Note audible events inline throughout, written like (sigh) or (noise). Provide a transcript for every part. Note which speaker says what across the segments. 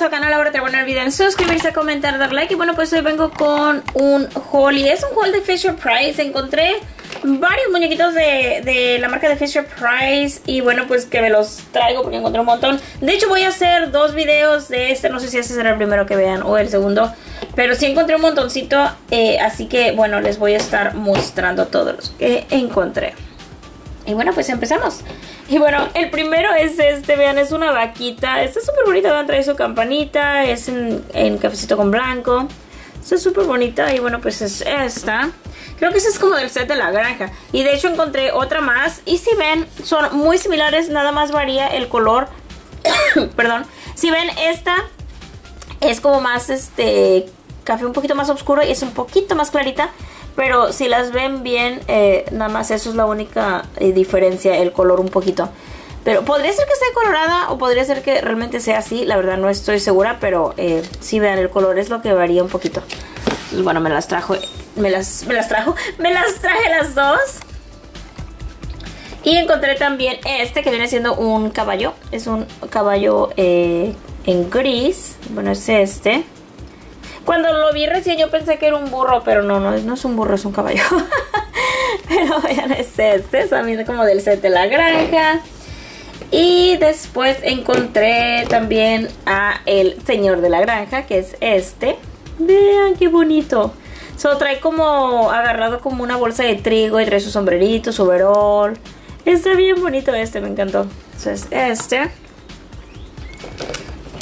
Speaker 1: nuevos al canal, ahora te voy a olvidar suscribirse, comentar, dar like. Y bueno, pues hoy vengo con un haul. Y es un haul de Fisher Price. Encontré varios muñequitos de, de, la marca de Fisher Price. Y bueno, pues que me los traigo porque encontré un montón. De hecho, voy a hacer dos videos de este. No sé si este será el primero que vean o el segundo. Pero sí encontré un montoncito. Eh, así que bueno, les voy a estar mostrando todos los que encontré. Y bueno, pues empezamos. Y bueno, el primero es este, vean, es una vaquita. Está súper bonita, vean, trae su campanita. Es en, cafecito con blanco. Está súper bonita y bueno, pues es esta. Creo que ese es como del set de la granja. Y de hecho encontré otra más. Y si ven, son muy similares, nada más varía el color. (coughs) Perdón. Si ven, esta es como más este café un poquito más oscuro y es un poquito más clarita. Pero si las ven bien, eh, nada más eso es la única eh, diferencia, el color un poquito. Pero podría ser que esté colorada o podría ser que realmente sea así. La verdad no estoy segura, pero eh, si vean el color es lo que varía un poquito. bueno, me las trajo, me las, me las trajo, (laughs) me las traje las dos. Y encontré también este que viene siendo un caballo. Es un caballo en gris. Bueno, es este. Cuando lo vi recién yo pensé que era un burro, pero no, no, no es un burro, es un caballo. (laughs) pero vean, es este, es también como del set de la granja. Y después encontré también a el señor de la granja, que es este. Vean qué bonito. So, trae como agarrado como una bolsa de trigo y trae su sombrerito, su overall. Está bien bonito este, me encantó. Entonces, este.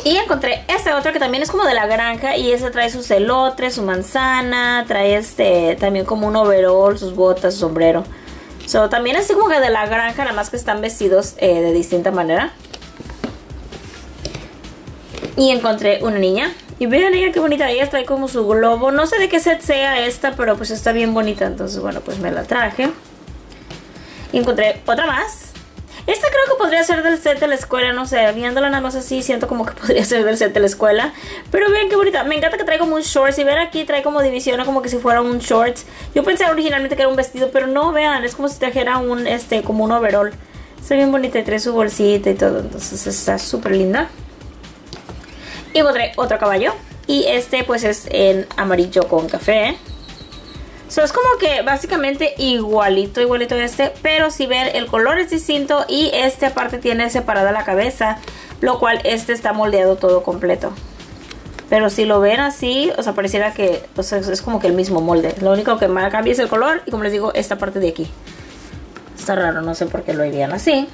Speaker 1: Y encontré este otro que también es como de la granja y ese trae su celotre, su manzana, trae este también como un overall, sus botas, su sombrero. So, también así como que de la granja, nada más que están vestidos eh, de distinta manera. Y encontré una niña. Y vean ella qué bonita, ella trae como su globo. No sé de qué set sea esta, pero pues está bien bonita. Entonces, bueno, pues me la traje. Y encontré otra más. Esta creo que podría ser del set de la escuela, no sé, viéndola nada más así, siento como que (laughs) podría ser del set de la escuela. Pero vean qué bonita, me encanta que trae como un short, si ven aquí trae como división, como que si fuera un short. Yo pensé originalmente que era un vestido, pero no, vean, es como si trajera un, este, como un overall. Está bien bonita y trae su bolsita y todo, entonces está súper linda. Y encontré otro caballo, y este pues es en amarillo con café. So, es como que básicamente igualito, igualito este, pero si ven el color es distinto y este aparte tiene separada la cabeza, lo cual este está moldeado todo completo. Pero si lo ven así, o sea, pareciera que o es como que el mismo molde. Lo único que más cambia es el color y como les digo, esta parte de aquí. Está raro, no sé por qué lo irían así.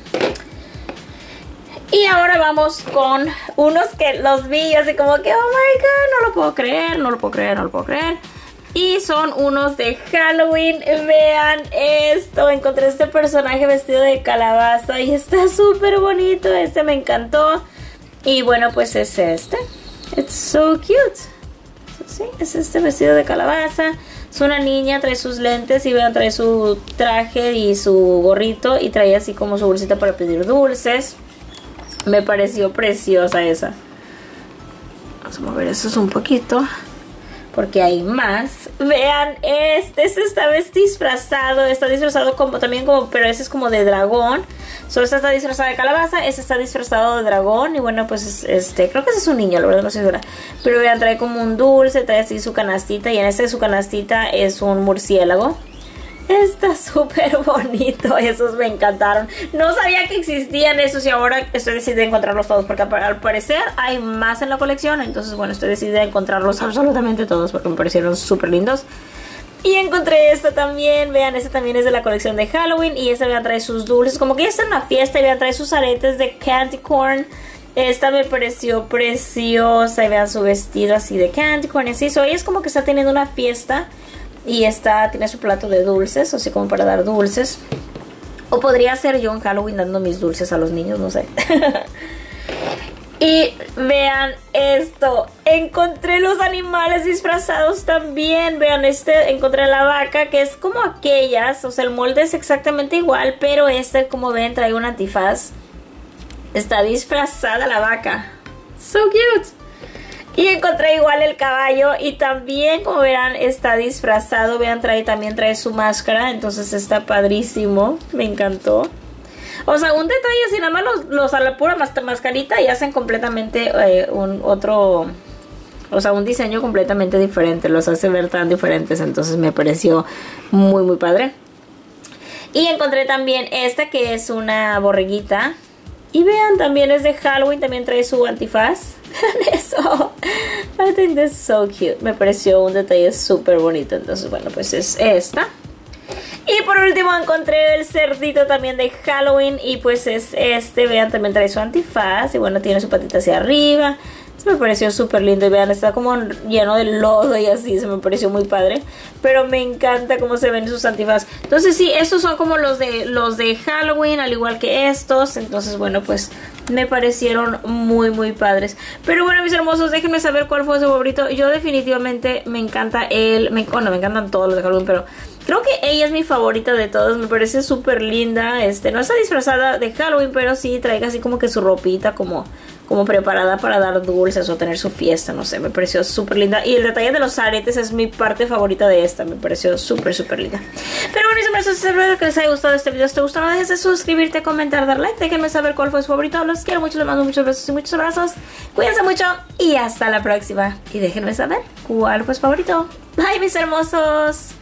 Speaker 1: Y ahora vamos con unos que los vi así como que, oh my god, no lo puedo creer, no lo puedo creer, no lo puedo creer. Y son unos de Halloween. Vean esto. Encontré este personaje vestido de calabaza. Y está súper bonito. Este me encantó. Y bueno, pues es este. It's so cute. Sí, es este vestido de calabaza. Es una niña, trae sus lentes y vean, trae su traje y su gorrito. Y trae así como su bolsita para pedir dulces. Me pareció preciosa esa. Vamos a mover eso un poquito porque hay más. Vean, este, este está disfrazado, está disfrazado como también como, pero ese es como de dragón. Solo esta está disfrazada de calabaza, este está disfrazado de dragón y bueno, pues este, creo que ese es un niño, la verdad no sé segura. Pero vean, trae como un dulce, trae así su canastita y en este su canastita es un murciélago. Está súper bonito, esos me encantaron. No sabía que existían esos y ahora estoy decidida a encontrarlos todos porque al parecer hay más en la colección. Entonces, bueno, estoy decidida a encontrarlos absolutamente todos porque me parecieron súper lindos. Y encontré esta también, vean, esta también es de la colección de Halloween y esta vean trae sus dulces, como que ya está en una fiesta y vean trae sus aretes de candy corn. Esta me pareció preciosa y vean su vestido así de candy corn así. So, ella es como que está teniendo una fiesta y está, tiene su plato de dulces, así como para dar dulces. O podría ser yo en Halloween dando mis dulces a los niños, no sé. (laughs) y vean esto. Encontré los animales disfrazados también. Vean, este, encontré la vaca, que es como aquellas. O sea, el molde es exactamente igual, pero este, como ven, trae un antifaz. Está disfrazada la vaca. So cute. Y encontré igual el caballo y también como verán está disfrazado, vean trae también trae su máscara, entonces está padrísimo, me encantó. O sea, un detalle así, nada más los, los a la pura mascarita y hacen completamente eh, un otro o sea, un diseño completamente diferente, los hace ver tan diferentes, entonces me pareció muy muy padre. Y encontré también esta que es una borreguita. Y vean, también es de Halloween, también trae su antifaz. (laughs) Eso. I think that's so cute. Me pareció un detalle súper bonito. Entonces, bueno, pues es esta. Y por último encontré el cerdito también de Halloween y pues es este, vean, también trae su antifaz y bueno, tiene su patita hacia arriba, me pareció súper lindo y vean, está como lleno de lodo y así, se me pareció muy padre. Pero me encanta cómo se ven sus antifaz. Entonces sí, estos son como los de, los de Halloween, al igual que estos. Entonces bueno, pues me parecieron muy muy padres. Pero bueno mis hermosos, déjenme saber cuál fue su favorito. Yo definitivamente me encanta el, me, bueno me encantan todos los de Halloween, pero creo que ella es mi favorita de todos. Me parece súper linda. Este, no está disfrazada de Halloween, pero sí trae así como que su ropita como como preparada para dar dulces o tener su fiesta, no sé, me pareció súper linda. Y el detalle de los aretes es mi parte favorita de esta, me pareció súper, súper linda. Pero bueno, amigos, espero que les haya gustado este video. Si te gustó, no dejes de suscribirte, comentar, dar like, déjenme saber cuál fue su favorito. Los quiero mucho, les mando muchos besos y muchos abrazos. Cuídense mucho y hasta la próxima. Y déjenme saber cuál fue su favorito. Bye, mis hermosos.